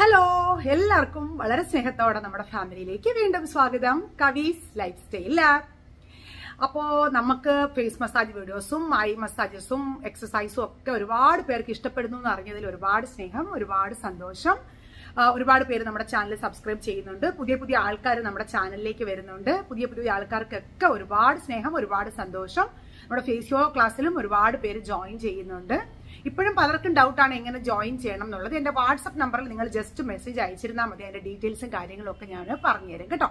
Hello എല്ലാവർക്കും വളരെ സ്നേഹത്തോടെ നമ്മുടെ ഫാമിലിയിലേക്ക് വീണ്ടും സ്വാഗതം. കവീസ് ലൈഫ് സ്റ്റൈൽ ലാബ്. അപ്പോ നമുക്ക് ഫേസ് മസാജ് വീഡിയോസും ഐ മസാജസും എക്സസൈസും ഒക്കെ ഒരുപാട് പേർക്ക് ഇഷ്ടപ്പെടുന്നു എന്ന് അറിഞ്ഞതിൽ ഒരുപാട് സ്നേഹം ഒരുപാട് സന്തോഷം. ഒരുപാട് പേര് നമ്മുടെ ചാനൽ സബ്സ്ക്രൈബ് ചെയ്യുന്നുണ്ട്. പുതിയ പുതിയ ആൾക്കാർ നമ്മുടെ ചാനലിലേക്ക് വരുന്നുണ്ട്. പുതിയ പുതിയ ആൾക്കാർക്കൊക്കെ ഒരുപാട് സ്നേഹം ഒരുപാട് സന്തോഷം. നമ്മുടെ ഫേസിയോ ക്ലാസ്സിലും ഒരുപാട് പേര് ജോയിൻ ചെയ്യുന്നുണ്ട്. ഇപ്പോഴും പലർക്കും ഡൗട്ടാണ് എങ്ങനെ ജോയിൻ ചെയ്യണം എന്നുള്ളത്. എന്റെ വാട്സപ്പ് നമ്പറിൽ നിങ്ങൾ ജസ്റ്റ് മെസ്സേജ് അയച്ചിരുന്നാൽ മതി. അതിന്റെ ഡീറ്റെയിൽസും കാര്യങ്ങളും ഒക്കെ ഞാൻ പറഞ്ഞുതരും കേട്ടോ.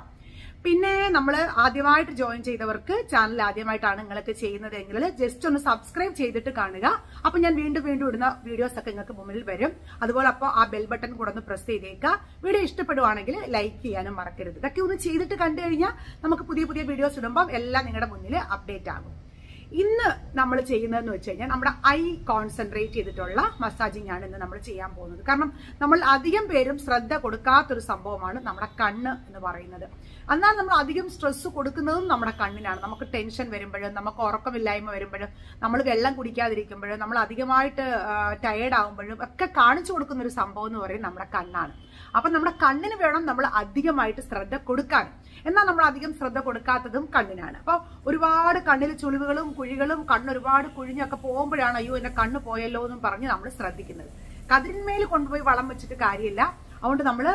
പിന്നെ നമ്മൾ ആദ്യമായിട്ട് ജോയിൻ ചെയ്തവർക്ക് ചാനൽ ആദ്യമായിട്ടാണ് നിങ്ങൾക്ക് ചെയ്യുന്നതെങ്കിൽ ജസ്റ്റ് ഒന്ന് സബ്സ്ക്രൈബ് ചെയ്തിട്ട് കാണുക. അപ്പൊ ഞാൻ വീണ്ടും വീണ്ടും ഇടുന്ന വീഡിയോസ് ഒക്കെ നിങ്ങൾക്ക് മുന്നിൽ വരും. അതുപോലെ അപ്പോൾ ആ ബെൽ ബട്ടൺ കൂടെ ഒന്ന് പ്രസ് ചെയ്തേക്കുക. വീഡിയോ ഇഷ്ടപ്പെടുവാണെങ്കിൽ ലൈക്ക് ചെയ്യാനും മറക്കരുത്. ഇതൊക്കെ ഒന്ന് ചെയ്തിട്ട് കണ്ടു കഴിഞ്ഞാൽ നമുക്ക് പുതിയ പുതിയ വീഡിയോസ് ഇടുമ്പോൾ എല്ലാം നിങ്ങളുടെ മുന്നിൽ അപ്ഡേറ്റ് ആകും. ഇന്ന് നമ്മൾ ചെയ്യുന്നതെന്ന് വെച്ച് കഴിഞ്ഞാൽ നമ്മുടെ ഐ കോൺസെൻട്രേറ്റ് ചെയ്തിട്ടുള്ള മസാജിങ് ആണ് ഇന്ന് നമ്മൾ ചെയ്യാൻ പോകുന്നത്. കാരണം നമ്മൾ അധികം പേരും ശ്രദ്ധ കൊടുക്കാത്തൊരു സംഭവമാണ് നമ്മുടെ കണ്ണ് എന്ന് പറയുന്നത്. എന്നാൽ നമ്മൾ അധികം സ്ട്രെസ് കൊടുക്കുന്നതും നമ്മുടെ കണ്ണിനാണ്. നമുക്ക് ടെൻഷൻ വരുമ്പോഴും നമുക്ക് ഉറക്കമില്ലായ്മ വരുമ്പോഴും നമ്മൾ വെള്ളം കുടിക്കാതിരിക്കുമ്പോഴും നമ്മൾ അധികമായിട്ട് ടയേർഡ് ആകുമ്പോഴും ഒക്കെ കാണിച്ചു കൊടുക്കുന്ന ഒരു സംഭവം എന്ന് പറയുന്നത് നമ്മുടെ കണ്ണാണ്. അപ്പൊ നമ്മുടെ കണ്ണിന് വേണം നമ്മൾ അധികമായിട്ട് ശ്രദ്ധ കൊടുക്കാൻ. എന്നാൽ നമ്മൾ അധികം ശ്രദ്ധ കൊടുക്കാത്തതും കണ്ണിനാണ്. അപ്പോൾ ഒരുപാട് കണ്ണിൽ ചുളിവുകളും കുഴികളും കണ്ണ് ഒരുപാട് കുഴിഞ്ഞൊക്കെ പോകുമ്പോഴാണ് അയ്യോ എന്റെ കണ്ണ് പോയല്ലോ എന്നും പറഞ്ഞ് നമ്മൾ ശ്രദ്ധിക്കുന്നത്. കതിരിന്മേൽ കൊണ്ടുപോയി വളം വെച്ചിട്ട് കാര്യമില്ല. അതുകൊണ്ട് നമ്മൾ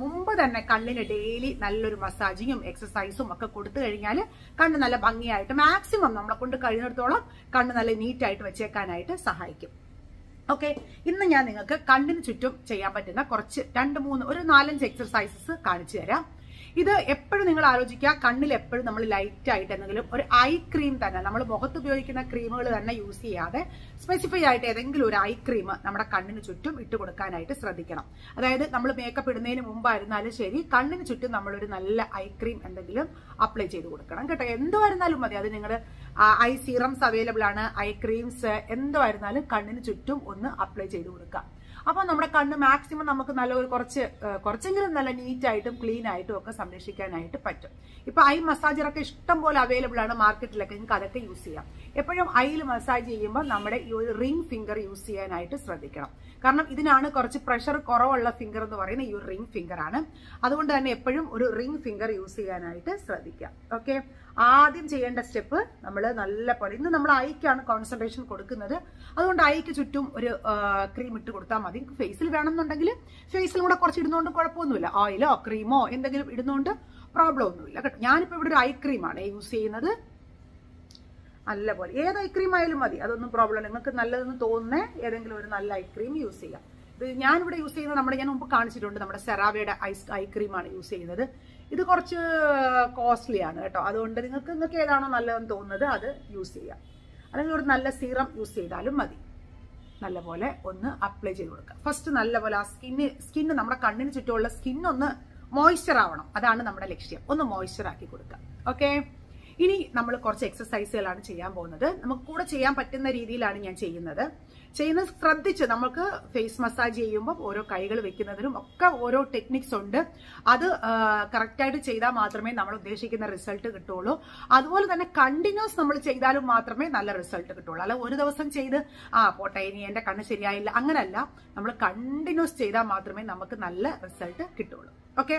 മുമ്പ് തന്നെ കണ്ണിന് ഡെയിലി നല്ലൊരു മസാജിങ്ങും എക്സസൈസും ഒക്കെ കൊടുത്തു കഴിഞ്ഞാൽ കണ്ണ് നല്ല ഭംഗിയായിട്ട് മാക്സിമം നമ്മളെ കൊണ്ട് കഴിയുന്നിടത്തോളം കണ്ണ് നല്ല നീറ്റായിട്ട് വെച്ചേക്കാനായിട്ട് സഹായിക്കും. ഓക്കെ ഇന്ന് ഞാൻ നിങ്ങൾക്ക് കണ്ണിന് ചുറ്റും ചെയ്യാൻ പറ്റുന്ന കുറച്ച് രണ്ട് മൂന്ന് ഒരു നാലഞ്ച് എക്സസൈസസ് കാണിച്ചു തരാം. ഇത് എപ്പോഴും നിങ്ങൾ ആലോചിക്കുക കണ്ണിൽ എപ്പോഴും നമ്മൾ ലൈറ്റ് ആയിട്ട് എന്തെങ്കിലും ഒരു ഐ ക്രീം തന്നെ നമ്മൾ മുഖത്ത് ഉപയോഗിക്കുന്ന ക്രീമുകൾ തന്നെ യൂസ് ചെയ്യാതെ സ്പെസിഫൈ ആയിട്ട് ഏതെങ്കിലും ഒരു ഐ ക്രീം നമ്മുടെ കണ്ണിന് ചുറ്റും ഇട്ട് കൊടുക്കാനായിട്ട് ശ്രദ്ധിക്കണം. അതായത് നമ്മൾ മേക്കപ്പ് ഇടുന്നതിന് മുമ്പായിരുന്നാലും ശരി കണ്ണിന് ചുറ്റും നമ്മളൊരു നല്ല ഐ ക്രീം എന്തെങ്കിലും അപ്ലൈ ചെയ്ത് കൊടുക്കണം കേട്ടോ. എന്തുവായിരുന്നാലും മതി അത് നിങ്ങൾ ഐ സീറംസ് അവൈലബിൾ ആണ് ഐ ക്രീംസ് എന്തുവായിരുന്നാലും കണ്ണിന് ചുറ്റും ഒന്ന് അപ്ലൈ ചെയ്ത് കൊടുക്കുക. അപ്പൊ നമ്മുടെ കണ്ണ് മാക്സിമം നമുക്ക് നല്ല ഒരു കുറച്ച് കുറച്ചെങ്കിലും നല്ല നീറ്റ് ആയിട്ടും ക്ലീൻ ആയിട്ടും ഒക്കെ സംരക്ഷിക്കാനായിട്ട് പറ്റും. ഇപ്പൊ ഐ മസാജറൊക്കെ ഇഷ്ടം പോലെ അവൈലബിൾ ആണ് മാർക്കറ്റിലൊക്കെ. നിങ്ങൾക്ക് അതൊക്കെ യൂസ് ചെയ്യാം. എപ്പോഴും ഐയിൽ മസാജ് ചെയ്യുമ്പോൾ നമ്മുടെ ഈ ഒരു റിംഗ് ഫിംഗർ യൂസ് ചെയ്യാനായിട്ട് ശ്രദ്ധിക്കണം. കാരണം ഇതിനാണ് കുറച്ച് പ്രഷർ കുറവുള്ള ഫിംഗർ എന്ന് പറയുന്ന ഈ ഒരു റിംഗ് ഫിംഗർ ആണ്. അതുകൊണ്ട് തന്നെ എപ്പോഴും ഒരു റിംഗ് ഫിംഗർ യൂസ് ചെയ്യാനായിട്ട് ശ്രദ്ധിക്കാം ഓക്കെ ആദ്യം ചെയ്യേണ്ട സ്റ്റെപ്പ് നമ്മൾ നല്ല പോലെ ഇന്ന് നമ്മൾ ഐക്കാണ് കോൺസെൻട്രേഷൻ കൊടുക്കുന്നത്. അതുകൊണ്ട് ഐക്ക് ചുറ്റും ഒരു ക്രീം ഇട്ട് കൊടുത്താൽ മതി ഫേസിൽ വേണമെന്നുണ്ടെങ്കിൽ ഫേസിൽ കൂടെ കുറച്ച് ഇടുന്നതുകൊണ്ട് കുഴപ്പമൊന്നുമില്ല ഓയിലോ ക്രീമോ എന്തെങ്കിലും ഇടുന്നതുകൊണ്ട് പ്രോബ്ലം ഒന്നുമില്ല കേട്ടോ. ഞാനിപ്പോൾ ഇവിടെ ഒരു ഐ ക്രീമാണ് യൂസ് ചെയ്യുന്നത്. നല്ല പോലെ ഏത് ഐ ക്രീം ആയാലും മതി. അതൊന്നും പ്രോബ്ലം നിങ്ങൾക്ക് നല്ലതെന്ന് തോന്നുന്ന ഏതെങ്കിലും ഒരു നല്ല ഐ ക്രീം യൂസ് ചെയ്യാം. ഇത് ഞാനിവിടെ യൂസ് ചെയ്യുന്നത് നമ്മുടെ ഞാൻ മുമ്പ് കാണിച്ചിട്ടുണ്ട്. നമ്മുടെ സെറാവയുടെ ഐസ് ഐ ക്രീമാണ് യൂസ് ചെയ്യുന്നത്. ഇത് കുറച്ച് കോസ്റ്റ്ലി ആണ് കേട്ടോ. അതുകൊണ്ട് നിങ്ങൾക്ക് നിങ്ങൾക്ക് ഏതാണോ നല്ലതെന്ന് തോന്നുന്നത് അത് യൂസ് ചെയ്യാം. അല്ലെങ്കിൽ ഒരു നല്ല സീറം യൂസ് ചെയ്താലും മതി. നല്ലപോലെ ഒന്ന് അപ്ലൈ ചെയ്ത് കൊടുക്കുക. ഫസ്റ്റ് നല്ലപോലെ ആ സ്കിന്ന് സ്കിന്ന് നമ്മുടെ കണ്ണിന് ചുറ്റുമുള്ള സ്കിന്നൊന്ന് മോയ്സ്ചർ ആവണം. അതാണ് നമ്മുടെ ലക്ഷ്യം. ഒന്ന് മോയ്സ്ചർ ആക്കി കൊടുക്കുക. ഓക്കെ ഇനി നമ്മൾ കുറച്ച് എക്സസൈസുകളാണ് ചെയ്യാൻ പോകുന്നത്. നമുക്ക് കൂടെ ചെയ്യാൻ പറ്റുന്ന രീതിയിലാണ് ഞാൻ ചെയ്യുന്നത്. ചെയ്യുന്നത് ശ്രദ്ധിച്ച് നമുക്ക് ഫേസ് മസാജ് ചെയ്യുമ്പോൾ ഓരോ കൈകൾ വെക്കുന്നതിനും ഒക്കെ ഓരോ ടെക്നിക്സ് ഉണ്ട്. അത് കറക്റ്റായിട്ട് ചെയ്താൽ മാത്രമേ നമ്മൾ ഉദ്ദേശിക്കുന്ന റിസൾട്ട് കിട്ടുള്ളൂ അതുപോലെ തന്നെ കണ്ടിന്യൂസ് നമ്മൾ ചെയ്താലും മാത്രമേ നല്ല റിസൾട്ട് കിട്ടുള്ളൂ അല്ല ഒരു ദിവസം ചെയ്ത് ആ പോട്ടെ ഇനി എന്റെ കണ്ണ് ശരിയായില്ല. അങ്ങനല്ല നമ്മൾ കണ്ടിന്യൂസ് ചെയ്താൽ മാത്രമേ നമുക്ക് നല്ല റിസൾട്ട് കിട്ടുള്ളൂ ഓക്കെ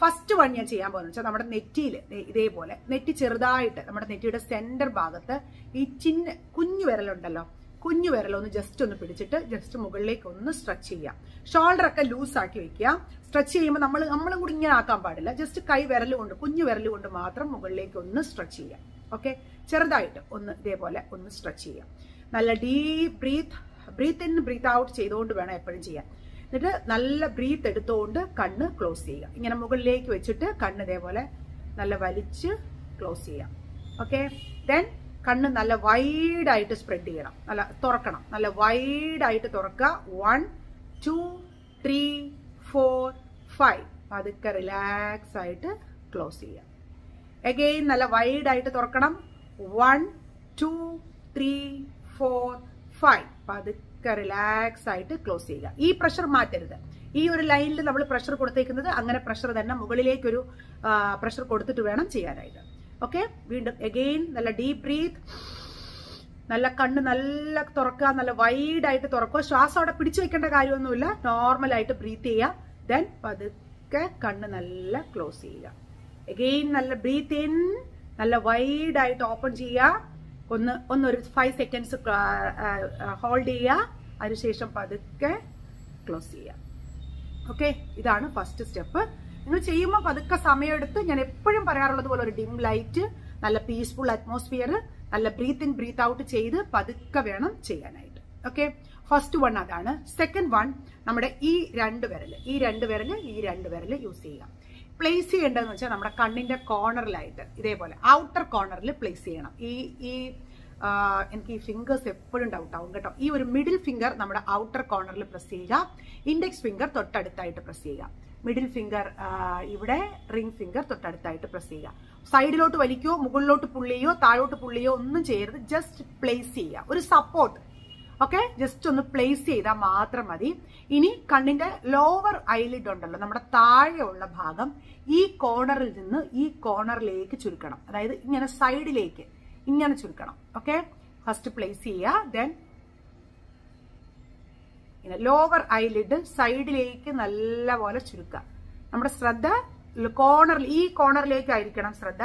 ഫസ്റ്റ് വൺ ഞാൻ ചെയ്യാൻ പോകുന്നത് വെച്ചാൽ നമ്മുടെ നെറ്റിയിൽ ഇതേപോലെ. നെറ്റി ചെറുതായിട്ട് നമ്മുടെ നെറ്റിയുടെ സെന്റർ ഭാഗത്ത് ഈ ചിന്ന കുഞ്ഞു വിരലുണ്ടല്ലോ. കുഞ്ഞു വിരലൊന്ന് ജസ്റ്റ് ഒന്ന് പിടിച്ചിട്ട് ജസ്റ്റ് മുകളിലേക്ക് ഒന്ന് സ്ട്രെച്ച് ചെയ്യാം ഷോൾഡർ ഒക്കെ ലൂസ് ആക്കി വെക്കുക. സ്ട്രെച്ച് ചെയ്യുമ്പോൾ നമ്മൾ നമ്മളും കൂടി ഇങ്ങനെ ആക്കാൻ പാടില്ല. ജസ്റ്റ് കൈ വിരൽ കൊണ്ട് കുഞ്ഞു വിരൽ കൊണ്ട് മാത്രം മുകളിലേക്ക് ഒന്ന് സ്ട്രെച്ച് ചെയ്യാം ഓക്കെ ചെറുതായിട്ട് ഒന്ന് ഇതേപോലെ ഒന്ന് സ്ട്രെച്ച് ചെയ്യാം നല്ല deep breath breath in breath out ചെയ്തുകൊണ്ട് വേണം എപ്പോഴും ചെയ്യാൻ. എന്നിട്ട് നല്ല ബ്രീത്ത് എടുത്തുകൊണ്ട് കണ്ണ് ക്ലോസ് ചെയ്യുക. ഇങ്ങനെ മുകളിലേക്ക് വെച്ചിട്ട് കണ്ണ് ഇതേപോലെ നല്ല വലിച്ച് ക്ലോസ് ചെയ്യാം ഓക്കെ ദെൻ കണ്ണ് നല്ല വൈഡായിട്ട് സ്പ്രെഡ് ചെയ്യണം. നല്ല തുറക്കണം. നല്ല വൈഡായിട്ട് തുറക്കുക. One two three four five പതുക്കെ റിലാക്സ് ആയിട്ട് ക്ലോസ് ചെയ്യുക. എഗെയിൻ നല്ല വൈഡായിട്ട് തുറക്കണം. One two three four five പതുക്കെ റിലാക്സ് ആയിട്ട് ക്ലോസ് ചെയ്യുക. ഈ പ്രഷർ മാറ്റരുത്. ഈ ഒരു ലൈനിൽ നമ്മൾ പ്രഷർ കൊടുത്തേക്കുന്നത് അങ്ങനെ പ്രഷർ തന്നെ മുകളിലേക്കൊരു പ്രഷർ കൊടുത്തിട്ട് വേണം ചെയ്യാനായിട്ട്. ഓക്കെ വീണ്ടും എഗെയിൻ നല്ല ഡീപ് ബ്രീത്ത് നല്ല കണ്ണ് നല്ല തുറക്കുക നല്ല വൈഡായിട്ട് തുറക്കുക. ശ്വാസം അവിടെ പിടിച്ചു വെക്കേണ്ട കാര്യമൊന്നുമില്ല. നോർമലായിട്ട് ബ്രീത്ത് ചെയ്യുക. ദെൻ പതുക്കെ കണ്ണ് നല്ല ക്ലോസ് ചെയ്യുക. എഗെയിൻ നല്ല ബ്രീത്ത് ഇൻ നല്ല വൈഡ് ആയിട്ട് ഓപ്പൺ ചെയ്യുക. ഒന്ന് ഒന്നൊരു ഫൈവ് സെക്കൻഡ്സ് ഹോൾഡ് ചെയ്യുക. അതിനുശേഷം പതുക്കെ ക്ലോസ് ചെയ്യുക. ഓക്കെ ഇതാണ് ഫസ്റ്റ് സ്റ്റെപ്പ് നിങ്ങൾ ചെയ്യുമ്പോൾ പതുക്കെ സമയമെടുത്ത് ഞാൻ എപ്പോഴും പറയാറുള്ളത് പോലെ ഒരു ഡിം ലൈറ്റ് നല്ല പീസ്ഫുൾ അറ്റ്മോസ്ഫിയർ നല്ല ബ്രീത്ത് ഇൻ ബ്രീത്ത് ഔട്ട് ചെയ്ത് പതുക്കെ വേണം ചെയ്യാനായിട്ട്. ഓക്കെ ഫസ്റ്റ് വൺ അതാണ്. സെക്കൻഡ് വൺ നമ്മുടെ ഈ രണ്ട് വിരൽ. ഈ രണ്ട് വിരൽ ഈ രണ്ട് വിരൽ യൂസ് ചെയ്യുക. പ്ലേസ് ചെയ്യേണ്ടതെന്ന് വെച്ചാൽ നമ്മുടെ കണ്ണിന്റെ കോർണറിലായിട്ട് ഇതേപോലെ ഔട്ടർ കോർണറിൽ പ്ലേസ് ചെയ്യണം. ഈ ഈ എനിക്ക് ഈ ഫിംഗേഴ്സ് എപ്പോഴും ഡൗട്ട് ആവും കേട്ടോ. ഈ ഒരു മിഡിൽ ഫിംഗർ നമ്മുടെ ഔട്ടർ കോർണറിൽ പ്രസ് ചെയ്യുക. ഇൻഡെക്സ് ഫിംഗർ തൊട്ടടുത്തായിട്ട് പ്രസ് ചെയ്യുക. മിഡിൽ ഫിംഗർ ഇവിടെ റിംഗ് ഫിംഗർ തൊട്ടടുത്തായിട്ട് പ്രസ് ചെയ്യുക. സൈഡിലോട്ട് വലിക്കോ മുകളിലോട്ട് പുള്ളിയോ താഴോട്ട് പുള്ളിയോ ഒന്നും ചെയ്യരുത്. ജസ്റ്റ് പ്ലേസ് ചെയ്യുക. ഒരു സപ്പോർട്ട് ഓക്കെ ജസ്റ്റ് ഒന്ന് പ്ലേസ് ചെയ്താൽ മാത്രം മതി. ഇനി കണ്ണിന്റെ ലോവർ ഐലിഡ് ഉണ്ടല്ലോ നമ്മുടെ താഴെയുള്ള ഭാഗം ഈ കോർണറിൽ നിന്ന് ഈ കോർണറിലേക്ക് ചുരുക്കണം. അതായത് ഇങ്ങനെ സൈഡിലേക്ക് ഇങ്ങനെ ചുരുക്കണം. ഓക്കെ ഫസ്റ്റ് പ്ലേസ് ചെയ്യുക ദെൻ ലോവർ ഐലിഡ് സൈഡിലേക്ക് നല്ലപോലെ ചുരുക്കുക. നമ്മുടെ ശ്രദ്ധ കോർണറിൽ ഈ കോർണറിലേക്കായിരിക്കണം ശ്രദ്ധ.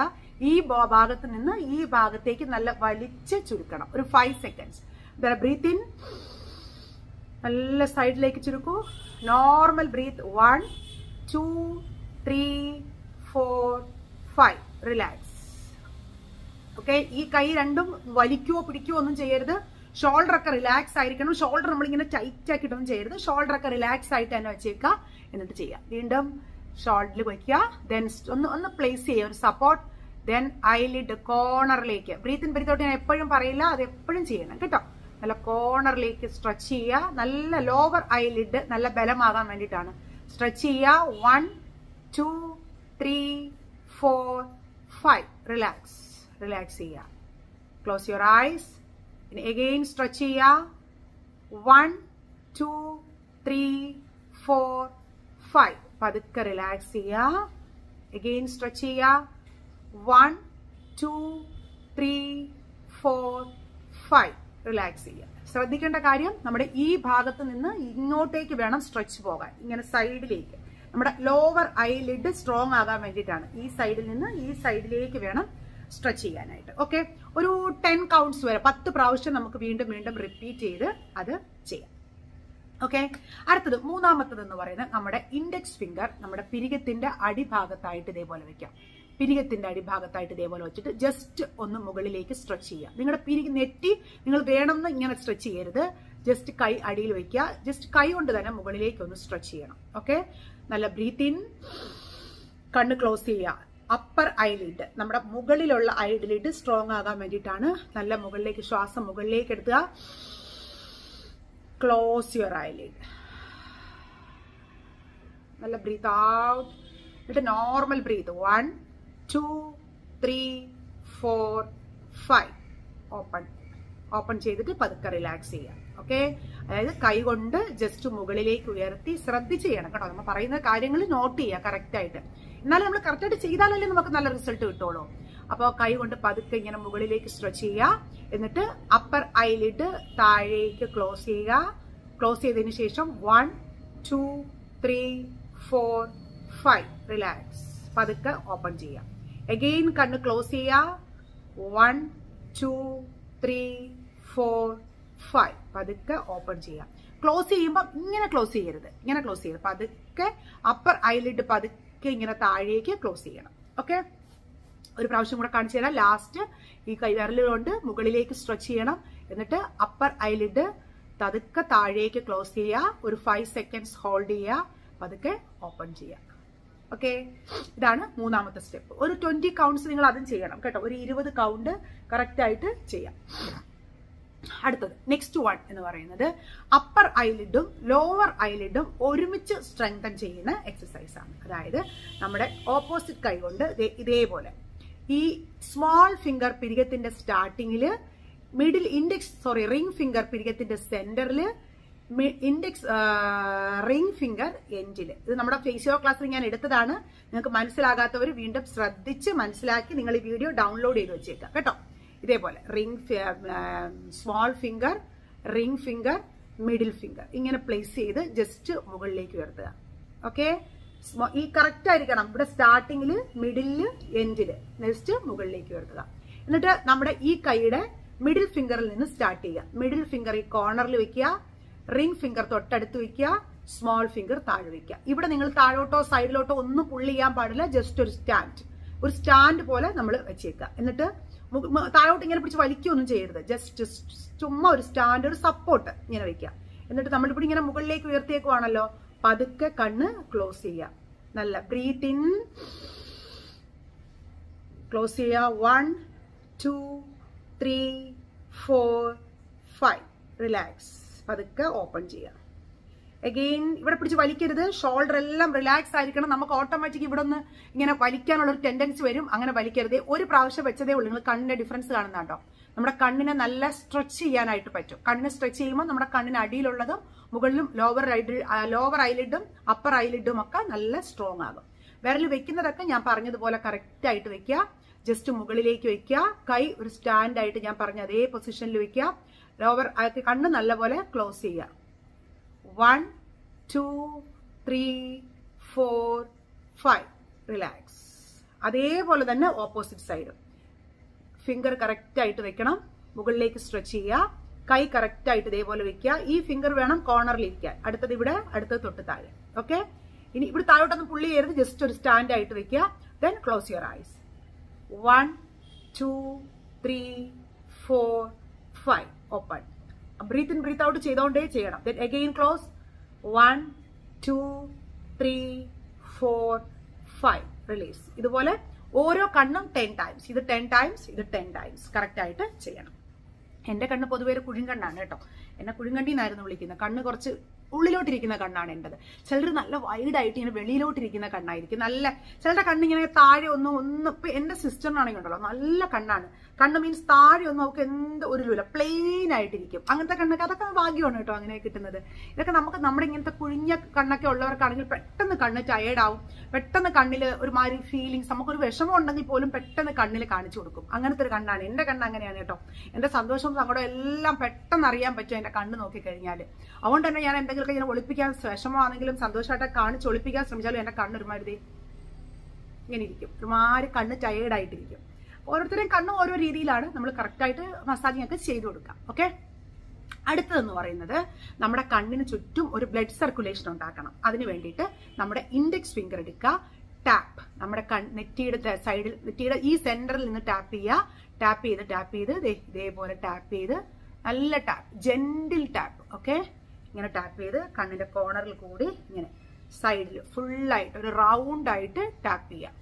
ഈ ഭാഗത്ത് നിന്ന് ഈ ഭാഗത്തേക്ക് നല്ല വലിച്ച് ചുരുക്കണം. ഒരു ഫൈവ് സെക്കൻഡ്സ് ബ്രീത്ത് ഇൻ നല്ല സൈഡിലേക്ക് ചുരുക്കൂ. Normal breath one two three four five relax okay ഈ കൈ രണ്ടും വലിക്കുവോ പിടിക്കുവോ ഒന്നും ചെയ്യരുത്. ഷോൾഡർ ഒക്കെ റിലാക്സ് ആയിരിക്കണം. ഷോൾഡർ നമ്മളിങ്ങനെ ടൈറ്റ് ആക്കിയിട്ടൊന്നും ചെയ്യരുത്. ഷോൾഡർ ഒക്കെ റിലാക്സ് ആയിട്ട് തന്നെ വെച്ചേക്കുക. എന്നിട്ട് ചെയ്യുക വീണ്ടും ഷോൾഡറിൽ വയ്ക്കുക ദെൻ ഒന്ന് ഒന്ന് പ്ലേസ് ചെയ്യുക. ഒരു സപ്പോർട്ട് ദെൻ ഐലിഡ് കോർണറിലേക്ക് ബ്രീത്ത് ഇൻ ഞാൻ എപ്പോഴും പറയില്ല. അത് എപ്പോഴും ചെയ്യണം. കേട്ടോ? നല്ല കോർണറിലേക്ക് സ്ട്രെച്ച് ചെയ്യുക. നല്ല ലോവർ ഐലിഡ് നല്ല ബലമാകാൻ വേണ്ടിയിട്ടാണ്. സ്ട്രെച്ച് ചെയ്യുക. One two three four five relax relax ചെയ്യുക. Close your eyes again stretch ചെയ്യുക. One two three four five പതുക്കെ റിലാക്സ് ചെയ്യുക. എഗെയിൻ സ്ട്രെച്ച് ചെയ്യുക. One two three four five relax ചെയ്യുക. ശ്രദ്ധിക്കേണ്ട കാര്യം നമ്മുടെ ഈ ഭാഗത്ത് നിന്ന് ഇങ്ങോട്ടേക്ക് വേണം സ്ട്രെച്ച് പോകാൻ. ഇങ്ങനെ സൈഡിലേക്ക് നമ്മുടെ ലോവർ ഐ ലിഡ് സ്ട്രോങ് ആകാൻ വേണ്ടിയിട്ടാണ്. ഈ സൈഡിൽ നിന്ന് ഈ സൈഡിലേക്ക് വേണം സ്ട്രെച്ച് ചെയ്യാനായിട്ട്. ഓക്കെ ഒരു ടെൻ കൗണ്ട്സ് വരെ പത്ത് പ്രാവശ്യം നമുക്ക് വീണ്ടും വീണ്ടും റിപ്പീറ്റ് ചെയ്ത് അത് ചെയ്യാം. ഓക്കെ അടുത്തത് മൂന്നാമത്തത് എന്ന് പറയുന്നത് നമ്മുടെ ഇൻഡെക്സ് ഫിംഗർ നമ്മുടെ പിരികത്തിന്റെ അടിഭാഗത്തായിട്ട് ഇതേപോലെ വെക്കാം. പിരികത്തിന്റെ അടിഭാഗത്തായിട്ട് ഇതേപോലെ വെച്ചിട്ട് ജസ്റ്റ് ഒന്ന് മുകളിലേക്ക് സ്ട്രെച്ച് ചെയ്യുക. നിങ്ങളുടെ പിരിക നെറ്റി നിങ്ങൾ വേണമെന്ന് ഇങ്ങനെ സ്ട്രെച്ച് ചെയ്യരുത്. ജസ്റ്റ് കൈ അടിയിൽ വെക്കുക. ജസ്റ്റ് കൈ കൊണ്ട് തന്നെ മുകളിലേക്ക് ഒന്ന് സ്ട്രെച്ച് ചെയ്യണം. ഓക്കെ നല്ല ബ്രീത്ത് ഇൻ കണ്ണ് ക്ലോസ് ചെയ്യുക. അപ്പർ ഐലിഡ് നമ്മുടെ മുകളിലുള്ള ഐലിഡ് സ്ട്രോങ് ആകാൻ വേണ്ടിയിട്ടാണ് നല്ല മുകളിലേക്ക് ശ്വാസം മുകളിലേക്ക് എടുക്കുക. ക്ലോസ് യുവർ ഐലിഡ് നല്ല ബ്രീത്ത് ഔട്ട് എന്നിട്ട് normal breath one two three four five open open ചെയ്തിട്ട് പതുക്കെ റിലാക്സ് ചെയ്യാം ഓക്കെ അതായത് കൈ കൊണ്ട് ജസ്റ്റ് മുകളിലേക്ക് ഉയർത്തി ശ്രദ്ധിച്ച് ചെയ്യണം കേട്ടോ. നമ്മൾ പറയുന്ന കാര്യങ്ങൾ നോട്ട് ചെയ്യുക കറക്റ്റ് ആയിട്ട്. എന്നാലും നമ്മൾ കറക്റ്റായിട്ട് ചെയ്താലല്ലേ നമുക്ക് നല്ല റിസൾട്ട് കിട്ടുള്ളൂ. അപ്പോൾ കൈ കൊണ്ട് പതുക്കെ ഇങ്ങനെ മുകളിലേക്ക് സ്ട്രെച്ച് ചെയ്യുക. എന്നിട്ട് അപ്പർ ഐലിഡ് താഴേക്ക് ക്ലോസ് ചെയ്യുക. ക്ലോസ് ചെയ്തതിന് ശേഷം one two three four five relax പതുക്കെ ഓപ്പൺ ചെയ്യാം എഗെയിൻ കണ്ണ് ക്ലോസ് ചെയ്യുക. One two three four five പതുക്കെ ഓപ്പൺ ചെയ്യാം ക്ലോസ് ചെയ്യുമ്പോൾ ഇങ്ങനെ ക്ലോസ് ചെയ്യരുത്. ഇങ്ങനെ ക്ലോസ് ചെയ്യരുത്. പതുക്കെ അപ്പർ ഐലിഡ് പതുക്കെ ഇങ്ങനെ താഴേക്ക് ക്ലോസ് ചെയ്യണം. ഓക്കെ ഒരു പ്രാവശ്യം കൂടെ കാണിച്ചു തരാം. ലാസ്റ്റ് ഈ കൈവിരലുകൊണ്ട് മുകളിലേക്ക് സ്ട്രെച്ച് ചെയ്യണം. എന്നിട്ട് അപ്പർ ഐലിഡ് പതുക്കെ താഴേക്ക് ക്ലോസ് ചെയ്യുക. ഒരു ഫൈവ് സെക്കൻഡ്സ് ഹോൾഡ് ചെയ്യുക. പതുക്കെ ഓപ്പൺ ചെയ്യുക. ഓക്കെ ഇതാണ് മൂന്നാമത്തെ സ്റ്റെപ്പ് ഒരു ട്വന്റി കൗണ്ട്സ് നിങ്ങൾ അതും ചെയ്യണം. കേട്ടോ? ഒരു ഇരുപത് കൗണ്ട് കറക്റ്റ് ആയിട്ട് ചെയ്യാം. അടുത്തത് നെക്സ്റ്റ് വൺ എന്ന് പറയുന്നത് അപ്പർ ഐലിഡും ലോവർ ഐലിഡും ഒരുമിച്ച് സ്ട്രെങ്തൻ ചെയ്യുന്ന എക്സസൈസ് ആണ്. അതായത് നമ്മുടെ ഓപ്പോസിറ്റ് കൈ കൊണ്ട് ഇതേപോലെ. ഈ സ്മോൾ ഫിംഗർ പിരികത്തിന്റെ സ്റ്റാർട്ടിങ്ങിൽ middle index sorry ring finger പിരികത്തിന്റെ സെന്ററിൽ ഇൻഡെക്സ് റിംഗ് ഫിംഗർ എൻഡിൽ ഇത് നമ്മുടെ ഫേസിയോ ക്ലാസ്സിൽ ഞാൻ എടുത്തതാണ്. നിങ്ങൾക്ക് മനസ്സിലാകാത്തവർ വീണ്ടും ശ്രദ്ധിച്ച് മനസ്സിലാക്കി നിങ്ങൾ ഈ വീഡിയോ ഡൗൺലോഡ് ചെയ്ത് വെച്ചേക്കാം കേട്ടോ? ഇതേപോലെ ring small finger ring finger middle finger ഇങ്ങനെ പ്ലേസ് ചെയ്ത് ജസ്റ്റ് മുകളിലേക്ക് ഉയർത്തുക. ഓക്കെ ഈ കറക്റ്റ് ആയിരിക്കണം. ഇവിടെ സ്റ്റാർട്ടിങ്ങിൽ മിഡിൽ എൻഡിൽ നെക്സ്റ്റ് മുകളിലേക്ക് ഉയർത്തുക. എന്നിട്ട് നമ്മുടെ ഈ കൈയുടെ മിഡിൽ ഫിംഗറിൽ നിന്ന് സ്റ്റാർട്ട് ചെയ്യുക. മിഡിൽ ഫിംഗർ ഈ കോർണറിൽ വെക്കുക. റിംഗ് ഫിംഗർ തൊട്ടടുത്ത് വെക്കുക. സ്മോൾ ഫിംഗർ താഴെ വെക്കുക. ഇവിടെ നിങ്ങൾ താഴോട്ടോ സൈഡിലോട്ടോ ഒന്നും പുള്ളി ചെയ്യാൻ പാടില്ല. ജസ്റ്റ് ഒരു സ്റ്റാൻഡ് ഒരു സ്റ്റാൻഡ് പോലെ നമ്മൾ വെച്ചേക്കുക. എന്നിട്ട് താഴോട്ട് ഇങ്ങനെ പിടിച്ച് വലിക്കുകയൊന്നും ചെയ്യരുത്. ജസ്റ്റ് ചുമ്മാ ഒരു സ്റ്റാൻഡേർഡ് സപ്പോർട്ട് ഇങ്ങനെ വെക്കുക എന്നിട്ട് നമ്മളിപ്പോൾ ഇങ്ങനെ മുകളിലേക്ക് ഉയർത്തിയേക്കുവാണല്ലോ. പതുക്കെ കണ്ണ് ക്ലോസ് ചെയ്യുക. നല്ല ബ്രീത്ത് ഇൻ ക്ലോസ് ചെയ്യുക. One two three four five relax പതുക്കെ ഓപ്പൺ ചെയ്യുക. അഗെയിൻ ഇവിടെ പിടിച്ച് വലിക്കരുത്. ഷോൾഡർ എല്ലാം റിലാക്സ് ആയിരിക്കണം. നമുക്ക് ഓട്ടോമാറ്റിക് ഇവിടെ ഒന്ന് ഇങ്ങനെ വലിക്കാനുള്ള ഒരു ടെൻഡൻസി വരും. അങ്ങനെ വലിക്കരുത്. ഒരു പ്രാവശ്യം വെച്ചതേ ഉള്ളൂ. നിങ്ങൾ കണ്ണിന്റെ ഡിഫറൻസ് കാണുന്നുണ്ടോ നമ്മുടെ കണ്ണിനെ നല്ല സ്ട്രെച്ച് ചെയ്യാനായിട്ട് പറ്റും. കണ്ണിനെ സ്ട്രെച്ച് ചെയ്യുമ്പോൾ നമ്മുടെ കണ്ണിന് അടിയിലുള്ളതും മുകളിലും ലോവർ ലോവർ ഐലിഡും അപ്പർ ഐലിഡും ഒക്കെ നല്ല സ്ട്രോങ് ആകും. വിരൽ വെക്കുന്നതൊക്കെ ഞാൻ പറഞ്ഞതുപോലെ കറക്റ്റ് ആയിട്ട് വെക്കുക. ജസ്റ്റ് മുകളിലേക്ക് വെക്കുക. കൈ ഒരു സ്റ്റാൻഡായിട്ട് ഞാൻ പറഞ്ഞ അതേ പൊസിഷനിൽ വെക്കുക. ലോവർ കണ്ണ് നല്ലപോലെ ക്ലോസ് ചെയ്യുക. One two three four five relax അതേപോലെ തന്നെ ഓപ്പോസിറ്റ് സൈഡും ഫിംഗർ കറക്റ്റ് ആയിട്ട് വെക്കണം. മുകളിലേക്ക് സ്ട്രെച്ച് ചെയ്യുക. കൈ കറക്റ്റ് ആയിട്ട് ഇതേപോലെ വെക്കുക. ഈ ഫിംഗർ വേണം കോർണറിൽ ഇരിക്കാൻ. അടുത്തത് ഇവിടെ അടുത്തത് തൊട്ട് താഴെ. ഓക്കെ ഇനി ഇവിടെ താഴോട്ടൊന്നും പുള്ളി ചെയ്യരുത്. ജസ്റ്റ് ഒരു സ്റ്റാൻഡ് ആയിട്ട് വെക്കുക. Then close your eyes one two three four five open breath in breath out ചെയ്തോണ്ടേ ചെയ്യണം. Then again close one two three four five release ഇതുപോലെ ഓരോ കണ്ണും ടെൻ ടൈംസ് ഇത് ടെൻ ടൈംസ് ഇത് ടെൻ ടൈംസ് കറക്റ്റ് ആയിട്ട് ചെയ്യണം. എന്റെ കണ്ണ് പൊതുവേ ഒരു കുഴിങ്കണ്ണാണ് കേട്ടോ. എന്നെ കുഴിങ്കണ്ടി എന്നായിരുന്നു വിളിക്കുന്നത്. കണ്ണ് കുറച്ച് ഉള്ളിലോട്ടിരിക്കുന്ന കണ്ണാണ് എന്റെത് ചിലർ നല്ല വൈഡായിട്ട് ഇങ്ങനെ വെളിയിലോട്ടിരിക്കുന്ന കണ്ണായിരിക്കും. നല്ല ചിലരുടെ കണ്ണിങ്ങനെ താഴെ ഒന്നും ഒന്നും ഇപ്പൊ എന്റെ സിസ്റ്ററിനാണെങ്കിൽ ഉണ്ടല്ലോ. നല്ല കണ്ണാണ്. കണ്ണ് മീൻസ് താഴെയൊന്നും അവർക്ക് എന്ത് ഒരു ഇല്ല പ്ലെയിൻ ആയിട്ടിരിക്കും. അങ്ങനത്തെ കണ്ണൊക്കെ അതൊക്കെ ഭാഗ്യമാണ് കേട്ടോ അങ്ങനെ കിട്ടുന്നത്. ഇതൊക്കെ നമുക്ക് നമ്മുടെ ഇങ്ങനത്തെ കുഴിഞ്ഞ കണ്ണൊക്കെ ഉള്ളവർക്കാണെങ്കിൽ പെട്ടെന്ന് കണ്ണ് ടയേർഡാവും പെട്ടെന്ന് കണ്ണിൽ ഒരുമാതിരി ഫീലിങ്സ് നമുക്കൊരു വിഷമം ഉണ്ടെങ്കിൽ പോലും പെട്ടെന്ന് കണ്ണിൽ കാണിച്ചു കൊടുക്കും. അങ്ങനത്തെ ഒരു കണ്ണാണ്. എന്റെ കണ്ണ് അങ്ങനെയാണ് കേട്ടോ. എന്റെ സന്തോഷവും സങ്കടവും എല്ലാം പെട്ടെന്ന് അറിയാൻ പറ്റും എന്റെ കണ്ണ് നോക്കിക്കഴിഞ്ഞാൽ അതുകൊണ്ട് തന്നെ ഞാൻ എന്തെങ്കിലുമൊക്കെ ഇങ്ങനെ ഒളിപ്പിക്കാൻ വിഷമമാണെങ്കിലും സന്തോഷമായിട്ട് കാണിച്ച് ഒളിപ്പിക്കാൻ ശ്രമിച്ചാലും എന്റെ കണ്ണ് ഒരുമാതിരി ഇങ്ങനെ ഇരിക്കും. ഒരുമാതിരി കണ്ണ് ടയേർഡ് ആയിട്ടിരിക്കും കണ്ണും ഓരോ രീതിയിലാണ് നമ്മൾ കറക്റ്റായിട്ട് മസാജിങ് ഒക്കെ ചെയ്തു കൊടുക്കാം ഓക്കെ അടുത്തതെന്ന് പറയുന്നത് നമ്മുടെ കണ്ണിന് ചുറ്റും ഒരു ബ്ലഡ് സർക്കുലേഷൻ ഉണ്ടാക്കണം. അതിന് വേണ്ടിയിട്ട് നമ്മുടെ ഇൻഡെക്സ് ഫിംഗർ എടുക്കുക. ടാപ്പ് നമ്മുടെ കൺ നെറ്റിയുടെ സൈഡിൽ നെറ്റിയുടെ ഈ സെന്ററിൽ നിന്ന് ടാപ്പ് ചെയ്യുക. ടാപ്പ് ചെയ്ത് ടാപ്പ് ചെയ്ത് ഇതേപോലെ ടാപ്പ് ചെയ്ത് നല്ല ടാപ്പ് ജെന്റിൽ ടാപ്പ് ഓക്കെ ഇങ്ങനെ ടാപ്പ് ചെയ്ത് കണ്ണിന്റെ കോർണറിൽ കൂടി ഇങ്ങനെ സൈഡിൽ ഫുള്ളായിട്ട് ഒരു റൗണ്ട് ആയിട്ട് ടാപ്പ് ചെയ്യുക.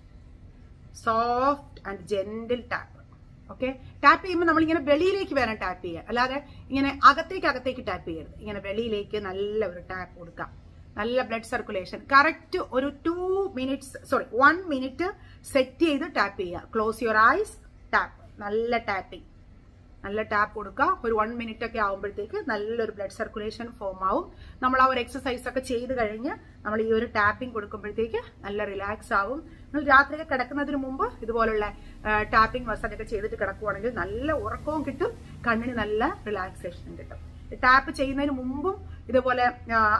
Soft and gentle tap okay tap ചെയ്യുമ്പോൾ നമ്മൾ ഇങ്ങനെ വെളിയിലേക്ക് വേണം ടാപ്പ് ചെയ്യുക അല്ലാതെ ഇങ്ങനെ അകത്തേക്ക് അകത്തേക്ക് ടാപ്പ് ചെയ്യരുത്. ഇങ്ങനെ വെളിയിലേക്ക് നല്ല ഒരു ടാപ്പ് കൊടുക്കാം. നല്ല ബ്ലഡ് സർക്കുലേഷൻ കറക്റ്റ് ഒരു two minutes sorry one minute set ചെയ്ത് ടാപ്പ് ചെയ്യുക. ക്ലോസ് യുവർ ഐസ് ടാപ്പ് നല്ല ടാപ്പിംഗ് നല്ല ടാപ്പ് കൊടുക്കുക. ഒരു വൺ മിനിറ്റ് ഒക്കെ ആകുമ്പോഴത്തേക്ക് നല്ലൊരു ബ്ലഡ് സർക്കുലേഷൻ ഫോം ആവും. നമ്മൾ ആ ഒരു എക്സസൈസ് ഒക്കെ ചെയ്ത് കഴിഞ്ഞ് നമ്മൾ ഈ ഒരു ടാപ്പിംഗ് കൊടുക്കുമ്പോഴത്തേക്ക് നല്ല റിലാക്സ് ആവും. നിങ്ങൾ രാത്രിയൊക്കെ കിടക്കുന്നതിന് മുമ്പ് ഇതുപോലുള്ള ടാപ്പിംഗ് മസാജ് ഒക്കെ ചെയ്തിട്ട് കിടക്കുവാണെങ്കിൽ നല്ല ഉറക്കവും കിട്ടും. കണ്ണിന് നല്ല റിലാക്സേഷനും കിട്ടും. ടാപ്പ് ചെയ്യുന്നതിന് മുമ്പും ഇതുപോലെ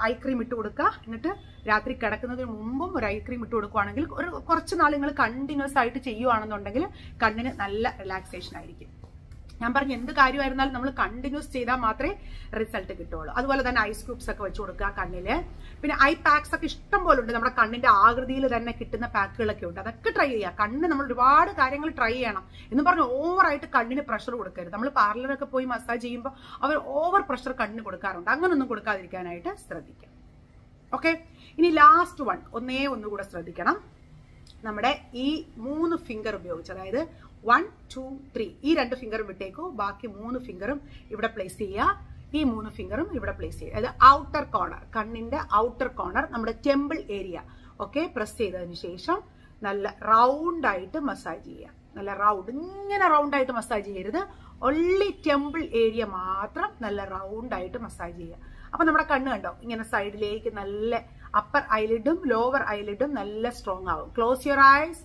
ഐ ക്രീം ഇട്ട് കൊടുക്കുക. എന്നിട്ട് രാത്രി കിടക്കുന്നതിന് മുമ്പും ഒരു ഐ ക്രീം ഇട്ട് കൊടുക്കുകയാണെങ്കിൽ ഒരു കുറച്ച് നാൾ നിങ്ങൾ കണ്ടിന്യൂസ് ആയിട്ട് ചെയ്യുവാണെന്നുണ്ടെങ്കിൽ കണ്ണിന് നല്ല റിലാക്സേഷൻ ആയിരിക്കും. ഞാൻ പറഞ്ഞു എന്ത് കാര്യമായിരുന്നാലും നമ്മൾ കണ്ടിന്യൂസ് ചെയ്താൽ മാത്രമേ റിസൾട്ട് കിട്ടുള്ളൂ അതുപോലെ തന്നെ ഐസ് ക്യൂബ്സ് ഒക്കെ വെച്ച് കൊടുക്കുക കണ്ണിൽ. പിന്നെ ഐ പാക്സ് ഒക്കെ ഇഷ്ടം പോലെ ഉണ്ട്. നമ്മുടെ കണ്ണിന്റെ ആകൃതിയിൽ തന്നെ കിട്ടുന്ന പാക്കുകളൊക്കെ ഉണ്ട്. അതൊക്കെ ട്രൈ ചെയ്യുക. കണ്ണ് നമ്മൾ ഒരുപാട് കാര്യങ്ങൾ ട്രൈ ചെയ്യണം. എന്ന് പറഞ്ഞ് ഓവറായിട്ട് കണ്ണിന് പ്രഷർ കൊടുക്കരുത്. നമ്മൾ പാർലറൊക്കെ പോയി മസാജ് ചെയ്യുമ്പോൾ അവർ ഓവർ പ്രഷർ കണ്ണിന് കൊടുക്കാറുണ്ട്. അങ്ങനൊന്നും കൊടുക്കാതിരിക്കാനായിട്ട് ശ്രദ്ധിക്കാം ഓക്കെ ഇനി ലാസ്റ്റ് വൺ ഒന്നേ ഒന്നുകൂടെ ശ്രദ്ധിക്കണം. നമ്മുടെ ഈ മൂന്ന് ഫിംഗർ ഉപയോഗിച്ച് അതായത് വൺ ടു ത്രീ ഈ രണ്ട് ഫിംഗറും വിട്ടേക്കോ ബാക്കി മൂന്ന് ഫിംഗറും ഇവിടെ പ്ലേസ് ചെയ്യുക. ഈ മൂന്ന് ഫിംഗറും ഇവിടെ പ്ലേസ് ചെയ്യുക. അതായത് ഔട്ടർ കോർണർ കണ്ണിന്റെ ഔട്ടർ കോർണർ നമ്മുടെ ടെമ്പിൾ ഏരിയ ഓക്കെ പ്രസ് ചെയ്തതിന് ശേഷം നല്ല റൗണ്ട് ആയിട്ട് മസാജ് ചെയ്യുക. നല്ല റൗണ്ട് ഇങ്ങനെ റൗണ്ട് ആയിട്ട് മസാജ് ചെയ്യരുത്. ഒള്ളി ടെമ്പിൾ ഏരിയ മാത്രം നല്ല റൗണ്ട് ആയിട്ട് മസാജ് ചെയ്യുക. അപ്പൊ നമ്മുടെ കണ്ണ് കണ്ടോ? ഇങ്ങനെ സൈഡിലേക്ക് നല്ല അപ്പർ ഐലിഡും ലോവർ ഐലിഡും നല്ല സ്ട്രോങ് ആവും. ക്ലോസ് യുവർ ഐസ്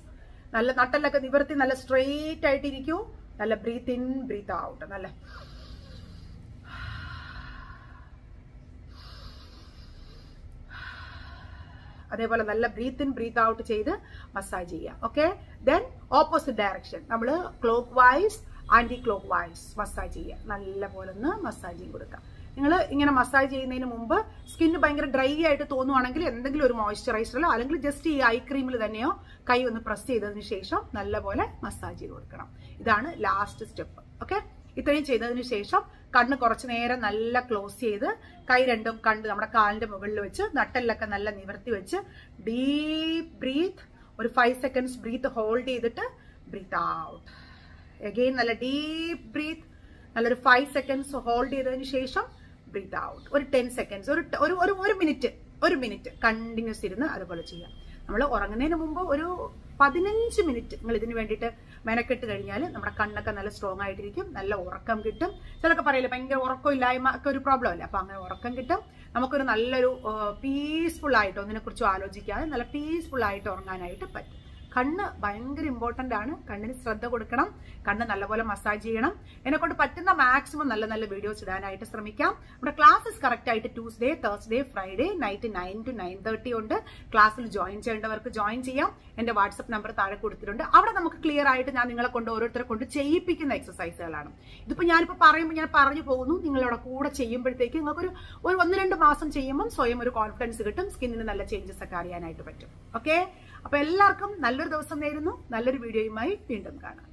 നല്ല നട്ടലൊക്കെ നിവർത്തി നല്ല സ്ട്രെയിറ്റ് ആയിട്ട് ഇരിക്കൂ നല്ല ബ്രീത്ത് ഇൻ ബ്രീത്ത് ഔട്ട് നല്ല അതേപോലെ നല്ല ബ്രീത്ത് ഇൻ ബ്രീത്ത് ഔട്ട് ചെയ്ത് മസാജ് ചെയ്യുക ഓക്കെ ദെൻ ഓപ്പോസിറ്റ് ഡയറക്ഷൻ നമ്മൾ clockwise anticlockwise massage ചെയ്യുക നല്ല പോലെ ഒന്ന് മസാജിങ് കൊടുക്കുക നിങ്ങൾ ഇങ്ങനെ മസാജ് ചെയ്യുന്നതിന് മുമ്പ് സ്കിന്ന് ഭയങ്കര ഡ്രൈ ആയിട്ട് തോന്നുവാണെങ്കിൽ എന്തെങ്കിലും ഒരു മോയ്സ്ചറൈസറിലോ അല്ലെങ്കിൽ ജസ്റ്റ് ഈ ഐ ക്രീമിൽ തന്നെയോ കൈ ഒന്ന് പ്രസ് ചെയ്തതിന് ശേഷം നല്ലപോലെ മസാജ് ചെയ്ത് കൊടുക്കണം. ഇതാണ് ലാസ്റ്റ് സ്റ്റെപ്പ് ഓക്കെ ഇത്രയും ചെയ്തതിന് ശേഷം കണ്ണ് കുറച്ചു നേരം നല്ല ക്ലോസ് ചെയ്ത് കൈ രണ്ടും കണ്ട് നമ്മുടെ കാലിന്റെ മുകളിൽ വെച്ച് നട്ടലിലൊക്കെ നല്ല നിവർത്തി വെച്ച് ഡീപ് ബ്രീത്ത് ഒരു ഫൈവ് സെക്കൻഡ്സ് ബ്രീത്ത് ഹോൾഡ് ചെയ്തിട്ട് ബ്രീത്ത് ഔട്ട് എഗെയിൻ നല്ല ഡീപ് ബ്രീത്ത് നല്ലൊരു ഫൈവ് സെക്കൻഡ്സ് ഹോൾഡ് ചെയ്തതിന് ശേഷം ബ്രീത്ത് ഔട്ട് ഒരു ടെൻ സെക്കൻഡ്സ് ഒരു ഒരു ഒരു ഒരു മിനിറ്റ് ഒരു മിനിറ്റ് കണ്ടിന്യൂസ് ഇരുന്ന് അതുപോലെ ചെയ്യാം. നമ്മൾ ഉറങ്ങുന്നതിന് മുമ്പ് ഒരു പതിനഞ്ച് മിനിറ്റ് നിങ്ങൾ ഇതിന് വേണ്ടിയിട്ട് മെനക്കെട്ട് കഴിഞ്ഞാൽ നമ്മുടെ കണ്ണൊക്കെ നല്ല സ്ട്രോങ് ആയിട്ടിരിക്കും നല്ല ഉറക്കം കിട്ടും. ചിലർക്ക് പറയില്ല ഭയങ്കര ഉറക്കമില്ലായ്മ ഒക്കെ ഒരു പ്രോബ്ലം അല്ലേ? അപ്പൊ അങ്ങനെ ഉറക്കം കിട്ടും. നമുക്കൊരു നല്ലൊരു പീസ്ഫുൾ ആയിട്ട് ഒന്നിനെ കുറിച്ച് ആലോചിക്കാതെ നല്ല പീസ്ഫുൾ ആയിട്ട് ഉറങ്ങാനായിട്ട് പറ്റും. കണ്ണ് ഭയങ്കര ഇമ്പോർട്ടന്റ് ആണ്. കണ്ണിന് ശ്രദ്ധ കൊടുക്കണം. കണ്ണ് നല്ലപോലെ മസാജ് ചെയ്യണം. എന്നെ കൊണ്ട് പറ്റുന്ന മാക്സിമം നല്ല നല്ല വീഡിയോസ് ഇടാനായിട്ട് ശ്രമിക്കാം. നമ്മുടെ ക്ലാസ്സസ് കറക്റ്റ് ആയിട്ട് Tuesday Thursday Friday night nine to nine thirty ഉണ്ട്. ക്ലാസ്സിൽ ജോയിൻ ചെയ്യേണ്ടവർക്ക് ജോയിൻ ചെയ്യാം. എന്റെ വാട്സപ്പ് നമ്പർ താഴെ കൊടുത്തിട്ടുണ്ട്. അവിടെ നമുക്ക് ക്ലിയർ ആയിട്ട് ഞാൻ നിങ്ങളെ കൊണ്ട് ഓരോരുത്തരെ കൊണ്ട് ചെയ്യിപ്പിക്കുന്ന എക്സസൈസുകളാണ് ഇതിപ്പോ ഞാനിപ്പോ പറയുമ്പോൾ ഞാൻ പറഞ്ഞു പോകുന്നു. നിങ്ങളവിടെ കൂടെ ചെയ്യുമ്പോഴത്തേക്ക് നിങ്ങൾക്കൊരു ഒരു ഒന്ന് രണ്ട് മാസം ചെയ്യുമ്പോൾ സ്വയം ഒരു കോൺഫിഡൻസ് കിട്ടും. സ്കിന്നിന് നല്ല ചേഞ്ചസ് ഒക്കെ അറിയാനായിട്ട് പറ്റും. ഓക്കെ അപ്പൊ എല്ലാവർക്കും നല്ലൊരു ദിവസം നേരുന്നു. നല്ലൊരു വീഡിയോയുമായി വീണ്ടും കാണാം.